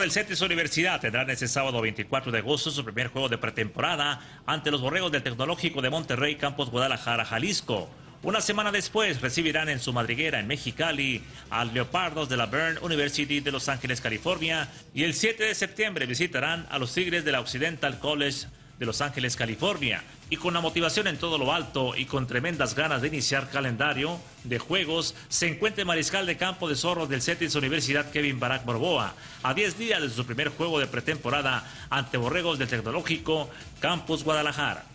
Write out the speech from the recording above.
del Cetis Universidad tendrán este sábado 24 de agosto su primer juego de pretemporada ante los Borregos del Tecnológico de Monterrey, Campos Guadalajara, Jalisco. Una semana después recibirán en su madriguera en Mexicali a Leopardos de la Byrne University de Los Ángeles, California, y el 7 de septiembre visitarán a los Tigres de la Occidental College de Los Ángeles, California. Y con la motivación en todo lo alto y con tremendas ganas de iniciar calendario de juegos, se encuentra el mariscal de campo de zorros del Cetis Universidad Kevin Barack Borboa, a 10 días de su primer juego de pretemporada ante Borregos del Tecnológico Campus Guadalajara.